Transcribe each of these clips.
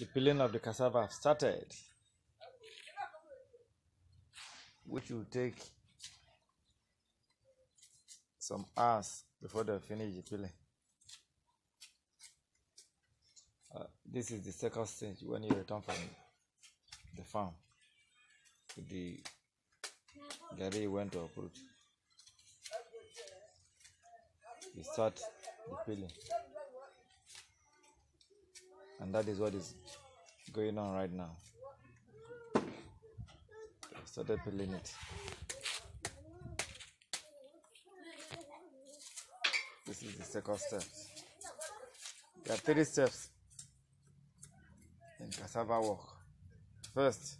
The peeling of the cassava have started, which will take some hours before they finish the peeling. Uh, this is the second stage when you return from the farm with the garri you went to uproot. You start the peeling, and that is what is going on right now. Started peeling it. This is the second step. There are three steps in cassava work. First,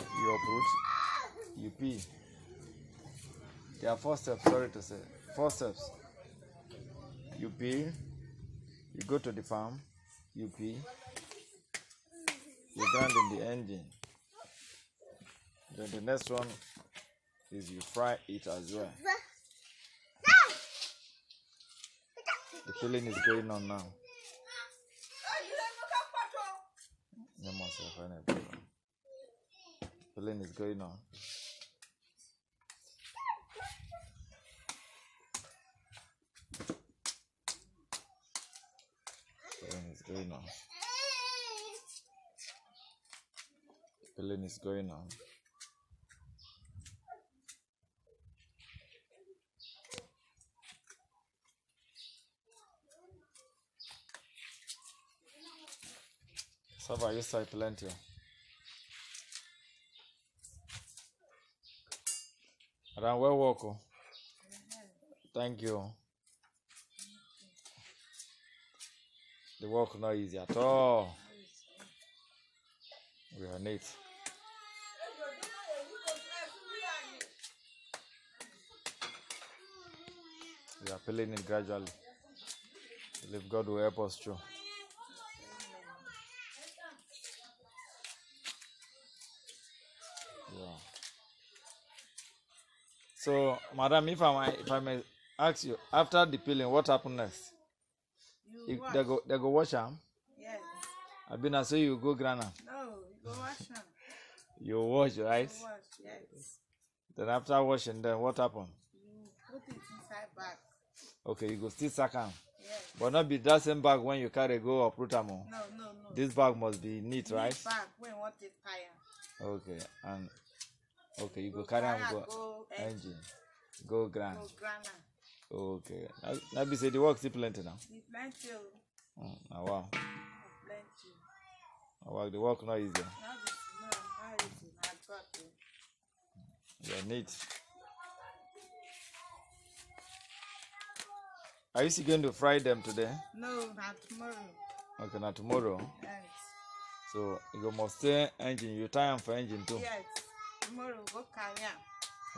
you uproot, you peel. There are four steps, sorry to say. Four steps. You peel, you go to the farm, you pee, you grind in the engine. Then the next one is you fry it as well. The peeling is going on now. Self Peeling is going on. Peeling is going on. Peeling is going on. Sava, you start plenty. Around well work. oh. Thank you. The work not easy at all. We are neat. We are peeling it gradually. Believe God will help us through. Yeah. So, madam, if I might, if I may ask you, after the peeling, what happened next? You they go, they go wash am. Yes. I been I say you go grind am. No, you go wash them. You wash, right? You wash, yes. Then after washing, then what happen? You put it inside bag. Okay, you go still sack am. Yes. But not be that same bag when you carry go uproot am. o. No, no, no. This bag must be neat, right? Leave Bag when want it tire. Okay, and okay, you go carry am go go engine, engine, go grind. go grana. Okay, na na be say the work still plenty now. You plenty, oh. Mm, na wow, plenty. wow, the work not easy. Now this no, how is it? I. Yeah, neat. Are you still going to fry them today? No, not tomorrow. Okay, now tomorrow. Yes. So you must stay engine. You time for engine too. Yes. Tomorrow go carry.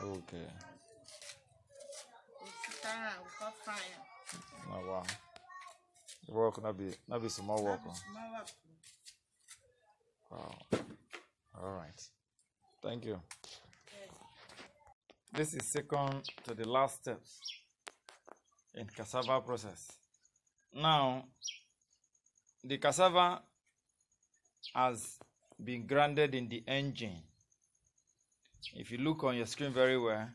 Okay. Go sit down and fry am. Na wow. The work be not be small work. Oh. Tomorrow. Wow. All right. Thank you. Yes. This is second to the last steps in cassava process. Now, the cassava has been grounded in the engine. If you look on your screen very well,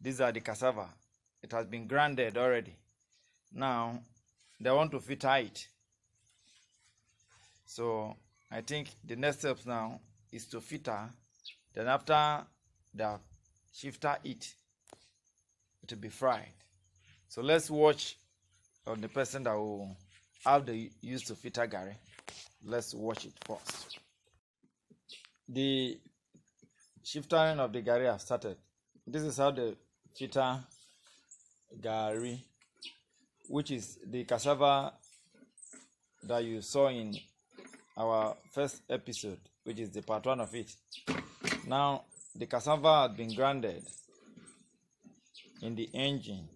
these are the cassava. It has been grounded already. Now, they want to filter it. So, I think the next steps now is to filter. Then after the shifter it, it will be fried. So let's watch on the person that will have the use to filter gari. Let's watch it first. The shiftering of the gari have started. This is how the filter gari, which is the cassava that you saw in our first episode, which is the part one of it. Now the cassava had been grounded in the engine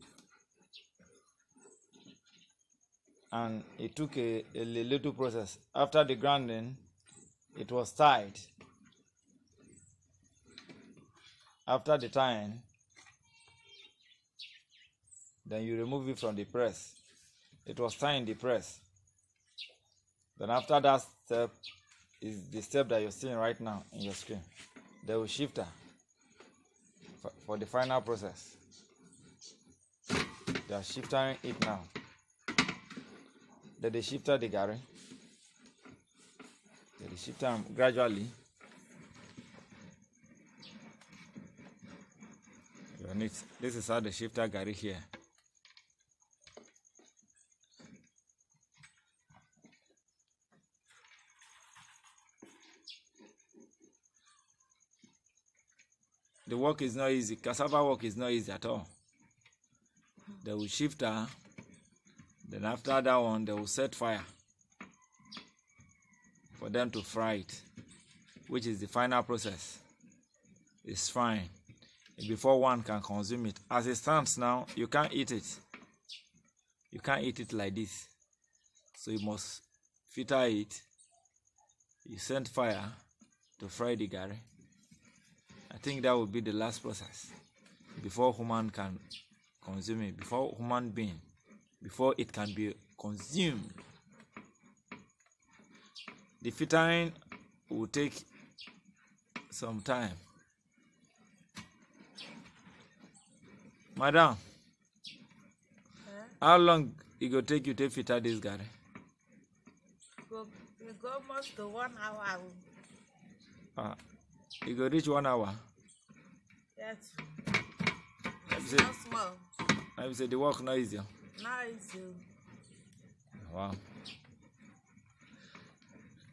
and it took a, a little process. After the grinding, it was tied. After the tying, then you remove it from the press. It was in the press. Then after that step is the step that you're seeing right now in your screen. They will shifter for, for the final process. They are shifting it now. Then they shifted the gari. Then they shift them gradually. This is how the shifter gari here. the work is not easy. Cassava work is not easy at all. They will shift her. Then after that one, they will set fire for them to fry it, which is the final process. It's frying before one can consume it. As it stands now, you can't eat it. You can't eat it like this. So you must filter it. You send fire to fry the gari. I think that would be the last process before human can consume it, before human being, before it can be consumed. The filtering will take some time. Madam, Eh? how long it go take you to filter this garri? Go, we go almost to one hour. Uh, it go reach one hour. Me say, Small, small. let say the work not easy. Nice. Wow.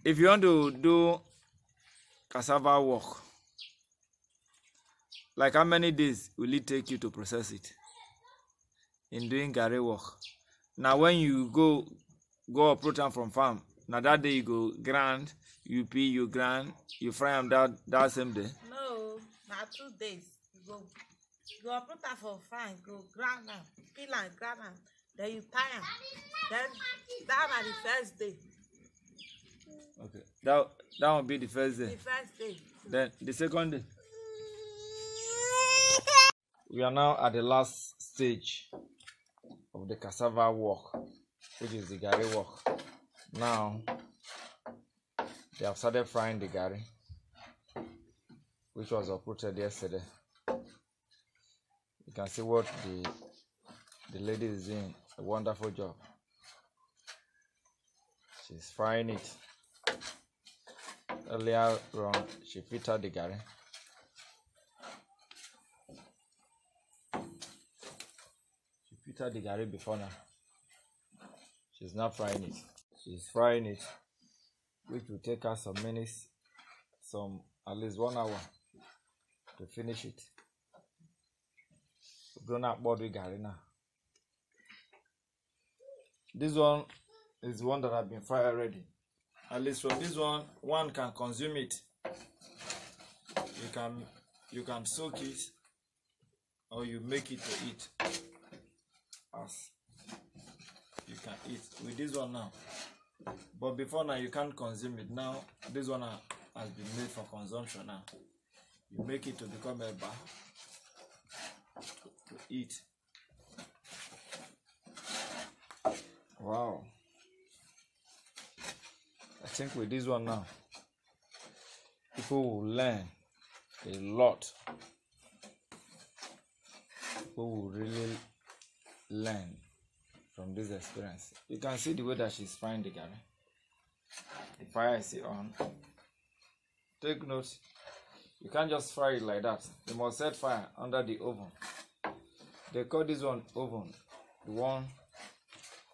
If you want to do cassava work, like how many days will it take you to process it in doing garri work? Now when you go go uproot from farm, na that day you go grind, you peel, you grind, you fry am that that same day. No, na two days. You go, you go put am for frying, go grind am, peel am, grind am, then you tie am. Then that na the first day. Okay. That that will be the first The day. first day. Then the second day. We are now at the last stage of the cassava work, which is the gari work. Now they have started frying the gari, which was uprooted yesterday. You can see what the the lady is doing a wonderful job. She's frying it. Earlier on, she filtered the gari. She filtered the gari before now. She's now frying it. She's frying it, which will take her some minutes, some at least one hour to finish it. Grown up body gari now. This one is one that have been fried already. At least from this one, one can consume it. You can you can soak it or you make it to eat as you can eat with this one now. But before now you can't consume it. Now this one ha- has been made for consumption now. You make it to become a bar to eat. Wow. I think with this one now, people will learn a lot. People will really learn from this experience. You can see the way that she's frying the garri. The fire is on. Take note, you can't just fry it like that. You must set fire under the oven. They call this one oven, the one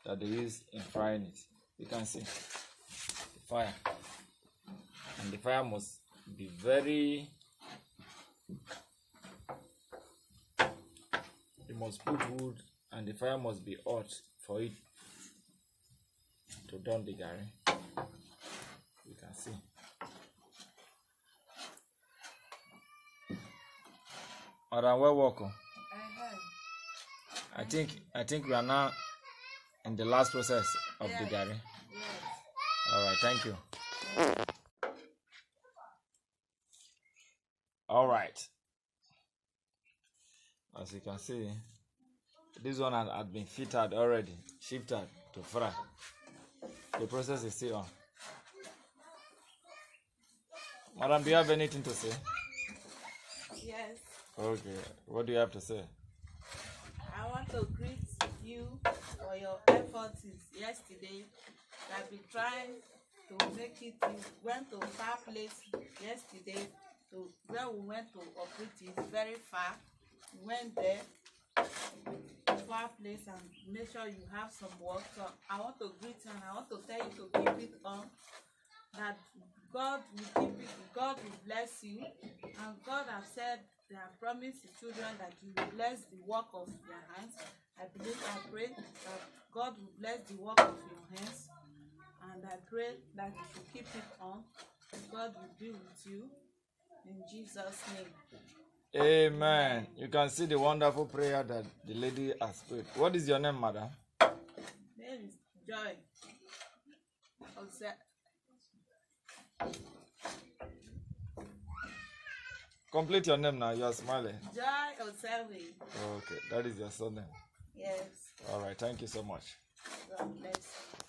that they use in frying it. You can see the fire, and the fire must be very. You must put wood, and the fire must be hot for it to done the garri. You can see. Madam, well welcome. Uh-huh. I think I think we are now in the last process of the Yes. garri. Yes. All right, thank you. All right. As you can see, this one had, had been fitted already, shifted to fry. The process is still on. Madam, do you have anything to say? Yes. Okay. What do you have to say? I want to greet you for your efforts yesterday. That been trying to make it. You went to far place yesterday. To where we went to operate is very far. We went there far place and make sure you have some work. I want to greet you and I want to tell you to keep it on. That God will keep it, God will bless you, and God has said they have promised His children that He will bless the work of their hands. I believe, I pray that God will bless the work of your hands, and I pray that you should keep it on. God will be with you in Jesus' name. Amen. You can see the wonderful prayer that the lady has prayed. What is your name, madam? Name is Joy. Complete your name now. You are smiling. Joy Osewi. Okay, that is your surname. Yes. All right. Thank you so much. God bless you.